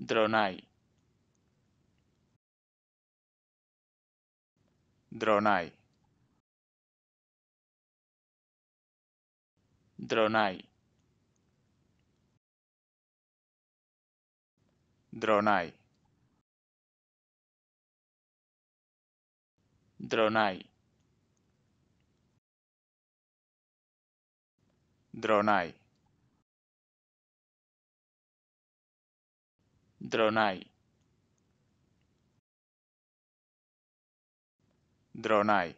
Dronai. Dronai. Dronai. Dronai. Dronai. Dronai. Dronai. Dronai.